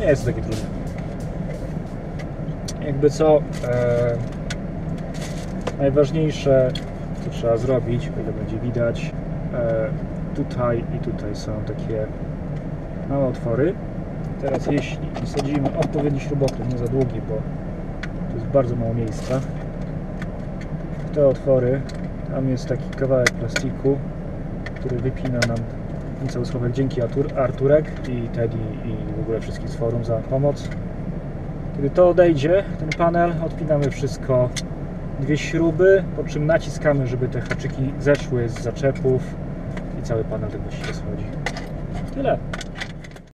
Nie jest to takie trudne. Jakby co, e, najważniejsze, co trzeba zrobić, o ile będzie widać, e, tutaj i tutaj są takie małe otwory. Teraz jeśli wsadzimy odpowiedni śrubokręt, nie za długi, bo tu jest bardzo mało miejsca, w te otwory, tam jest taki kawałek plastiku, który wypina nam cały schowek. Dzięki Artur, Arturek i Teddy i w ogóle wszystkim z forum za pomoc. Kiedy to odejdzie, ten panel, odpinamy wszystko dwie śruby, po czym naciskamy, żeby te haczyki zeszły z zaczepów i cały panel tak właściwie schodzi. Tyle.